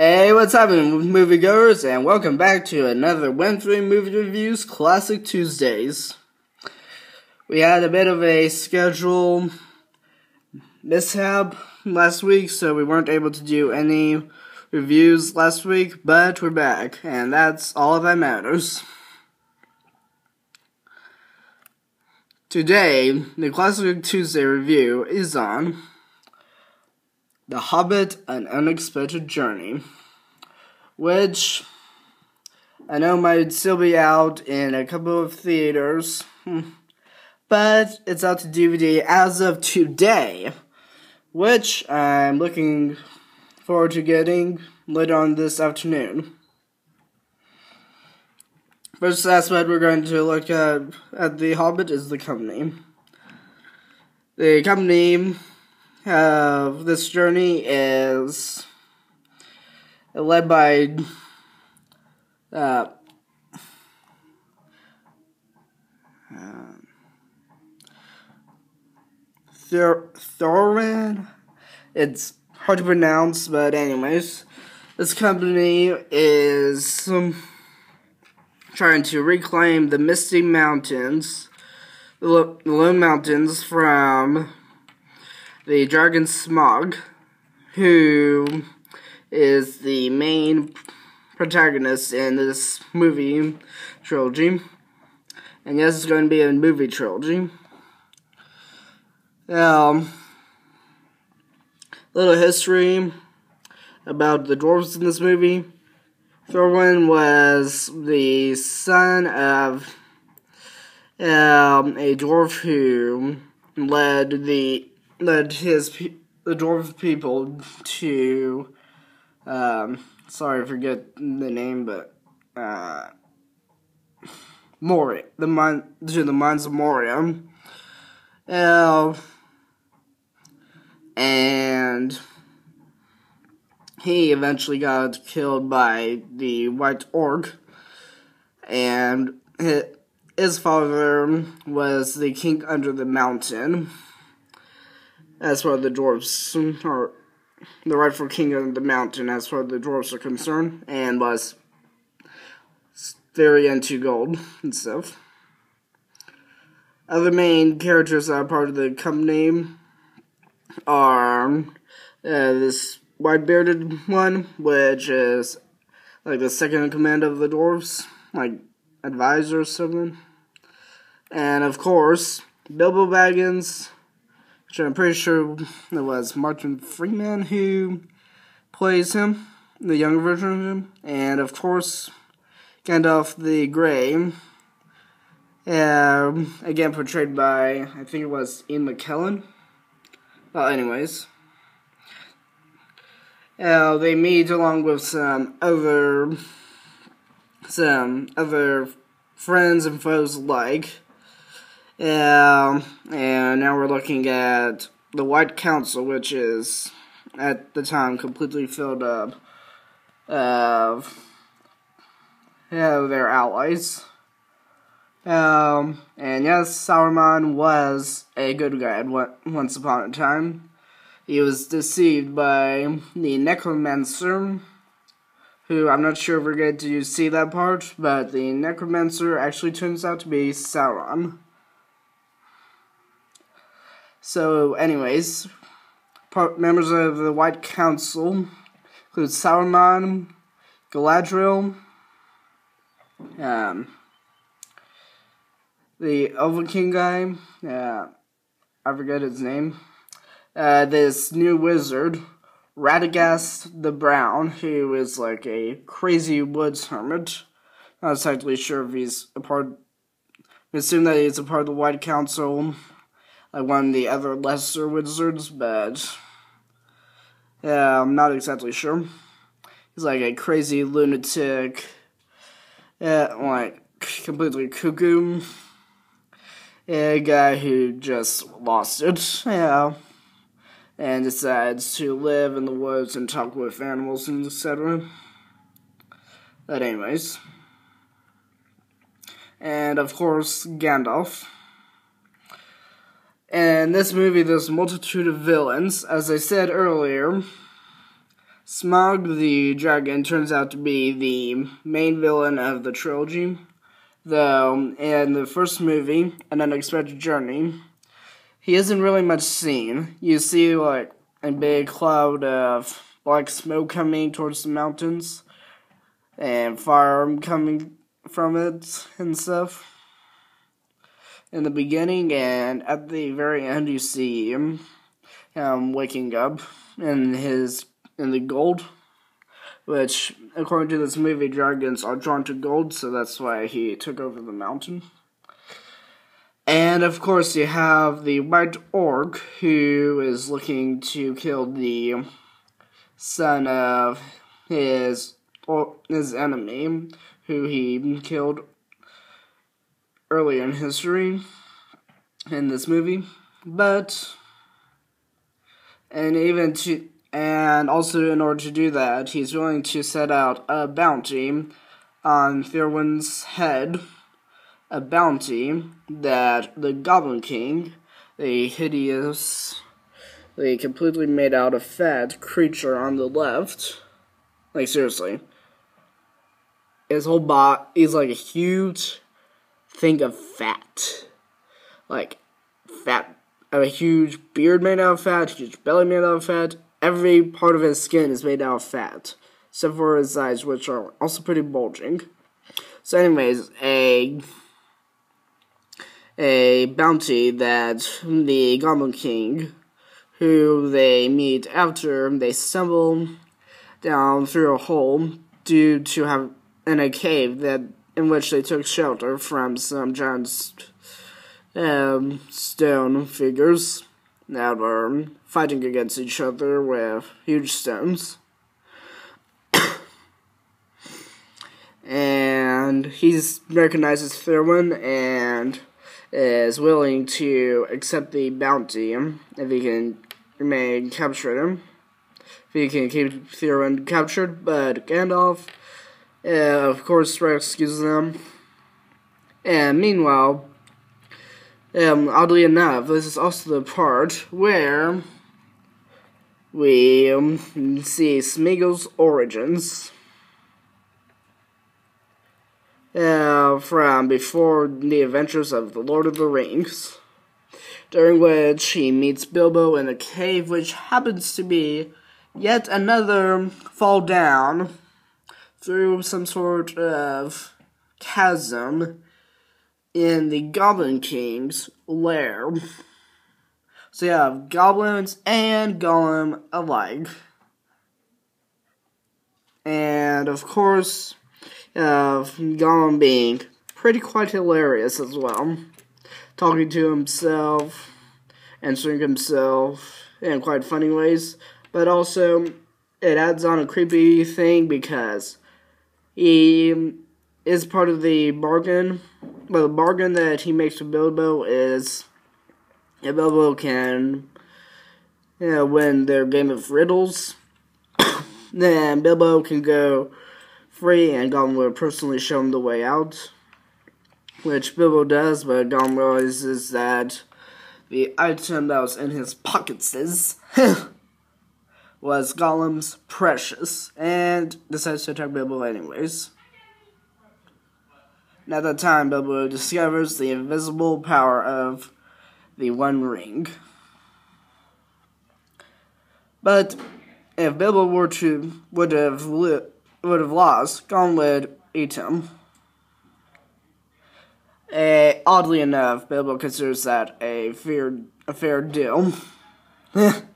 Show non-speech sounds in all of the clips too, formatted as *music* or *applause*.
Hey, what's happening, moviegoers, and welcome back to another Wednesday Movie Reviews Classic Tuesdays. We had a bit of a schedule mishap last week, so we weren't able to do any reviews last week, but we're back, and that's all that matters. Today, the Classic Tuesday review is on The Hobbit An Unexpected Journey, which I know might still be out in a couple of theaters, hmm, but it's out to DVD as of today, which I'm looking forward to getting later on this afternoon. First aspect we're going to look at at The Hobbit is the company. The company this journey is led by uh, uh, Thor- Thorin. It's hard to pronounce, but anyways, this company is. Um, trying to reclaim the Misty Mountains, the Lone Mountains, from the Dragon Smaug, who is the main protagonist in this movie trilogy. And yes, it's going to be a movie trilogy. Um, little history about the dwarves in this movie. Thorwin was the son of um, a dwarf who led the led his the dwarf people to um, sorry I forget the name but uh, Moria the mine to the mines of Moria uh, and he eventually got killed by the White Orc, and his father was the king under the mountain. As far as the dwarves, or the rightful king of the mountain, as far as the dwarves are concerned, and was very into gold and stuff. Other main characters that are part of the company are uh, this white bearded one, which is like the second in command of the dwarves, like advisor or something. And of course, Bilbo Baggins, which I'm pretty sure it was Martin Freeman who plays him, the younger version of him. And of course, Gandalf the Grey, um, again portrayed by, I think it was Ian McKellen. Well, anyways. Uh, they meet along with some other some other friends and foes alike. Um, and now we're looking at the White Council, which is at the time completely filled up of yeah, their allies. Um, and yes, Sauron was a good guy once upon a time. He was deceived by the necromancer, who I'm not sure if we're going to see that part, but the necromancer actually turns out to be Sauron. So, anyways, part, members of the White Council include Saruman, Galadriel, um, the Elven King guy, uh, I forget his name uh, this new wizard, Radagast the Brown, who is like a crazy woods hermit. Not exactly sure if he's a part. Assume that he's a part of the White Council, one of the other lesser wizards, but yeah, I'm not exactly sure. He's like a crazy lunatic, yeah, like completely cuckoo. Yeah, a guy who just lost it. Yeah and decides to live in the woods and talk with animals and etc. But anyways. And of course, Gandalf. In this movie, there's a multitude of villains. As I said earlier, Smaug the dragon turns out to be the main villain of the trilogy, though in the first movie, An Unexpected Journey, he isn't really much seen. You see like a big cloud of black smoke coming towards the mountains and fire coming from it and stuff in the beginning and at the very end you see him um, waking up in his in the gold which according to this movie dragons are drawn to gold so that's why he took over the mountain. And of course you have the white orc who is looking to kill the son of his or his enemy who he killed earlier in history in this movie, but and even to and also in order to do that, he's willing to set out a bounty on Theron's head, a bounty that the Goblin King, the hideous, the completely made out of fat creature on the left, like seriously, his whole body is like a huge think of fat. Like, fat, a huge beard made out of fat, huge belly made out of fat. Every part of his skin is made out of fat, except for his eyes, which are also pretty bulging. So, anyways, a a bounty that the Goblin King, who they meet after they stumble down through a hole due to have in a cave that in which they took shelter from some giant um, stone figures that were fighting against each other with huge stones. *coughs* and he recognizes Theron and is willing to accept the bounty if he can remain capture him. If he can keep Theron captured, but Gandalf uh, of course, rescues them. And meanwhile, um, oddly enough, this is also the part where we um, see Smeagol's origins. Uh, from before the adventures of the Lord of the Rings, during which he meets Bilbo in a cave, which happens to be yet another fall down through some sort of chasm in the Goblin King's lair. So you have goblins and Gollum alike. And of course, you have Gollum being pretty quite hilarious as well. Talking to himself, answering himself in quite funny ways. But also, it adds on a creepy thing because he is part of the bargain. But the bargain that he makes with Bilbo is if Bilbo can you know, win their game of riddles, *coughs* then Bilbo can go free and Gollum will personally show him the way out. Which Bilbo does, but Gollum realizes that the item that was in his pockets is *laughs* was Gollum's precious, and decides to attack Bilbo anyways. And at that time, Bilbo discovers the invisible power of the One Ring. But if Bilbo were to would have li- would have lost, Gollum would eat him. Uh, oddly enough, Bilbo considers that a fair a fair deal. *laughs*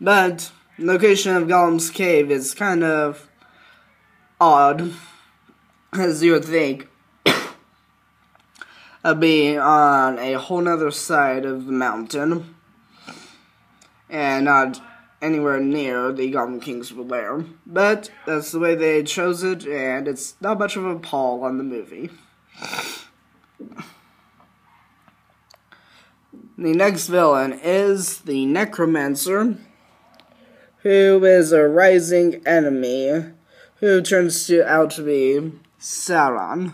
But location of Gollum's cave is kind of odd, as you would think. *coughs* of being on a whole nother side of the mountain and not anywhere near the Goblin King's lair. But that's the way they chose it, and it's not much of a pall on the movie. *coughs* The next villain is the Necromancer, who is a rising enemy who turns to, out to be Sauron.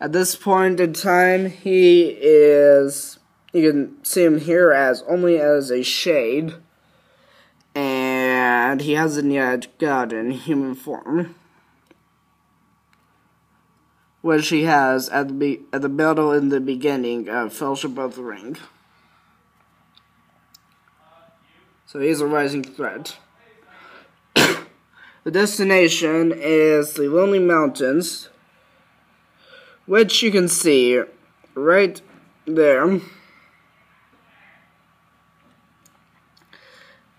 At this point in time, he is you can see him here as only as a shade, and he hasn't yet gotten human form, which he has at the at the battle in the beginning of Fellowship of the Ring. So he's a rising threat. *coughs* the destination is the Lonely Mountains, which you can see right there.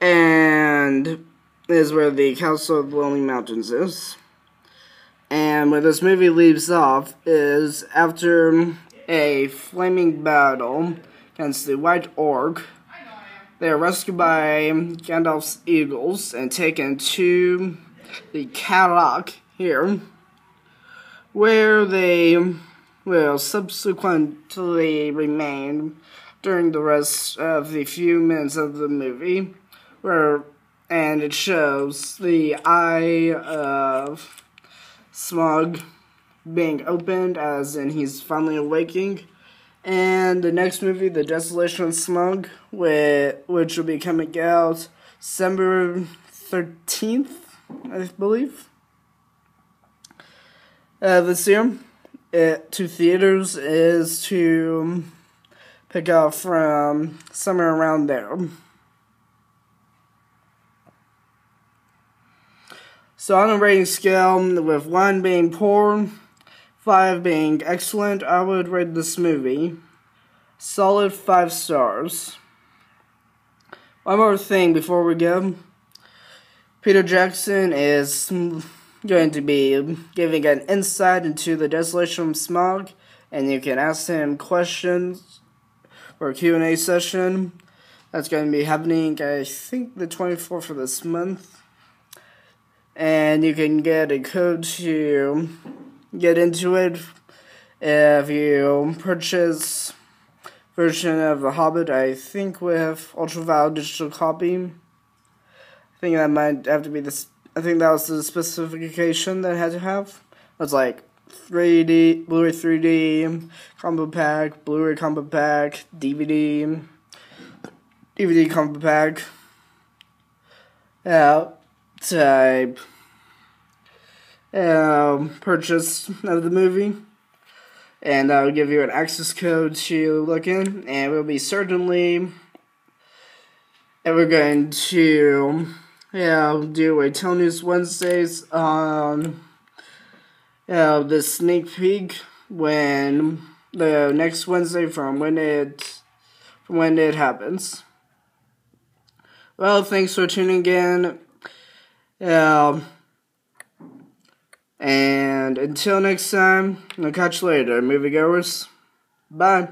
And is where the Castle of the Lonely Mountains is. And where this movie leaves off is after a flaming battle against the White Orc. They are rescued by Gandalf's eagles and taken to the Carrock here, where they will subsequently remain during the rest of the few minutes of the movie where and it shows the eye of Smaug being opened, as in he's finally awaking. And the next movie, The Desolation of Smaug, which will be coming out December 13th, I believe, uh, this year. It, to theaters is to pick up from somewhere around there. So on a rating scale, with one being poor, five being excellent, I would rate this movie solid five stars. One more thing before we go. Peter Jackson is going to be giving an insight into the desolation of Smaug, and you can ask him questions for a Q&A session. That's going to be happening, I think, the 24th of this month and you can get a code to get into it if you purchase version of The Hobbit, I think with Ultraviolet digital copy. I think that might have to be this. I think that was the specification that I had to have. It was like 3D, Blu-ray 3D, combo pack, Blu-ray combo pack, DVD, DVD combo pack. Yeah, type um, purchase of the movie. And I'll give you an access code to look in, and we'll be certainly. And we're going to, yeah, do a Tell News Wednesdays on uh, the sneak peek when the next Wednesday from when it from when it happens. Well, thanks for tuning in. Um, and until next time, I'll catch you later, moviegoers. Bye.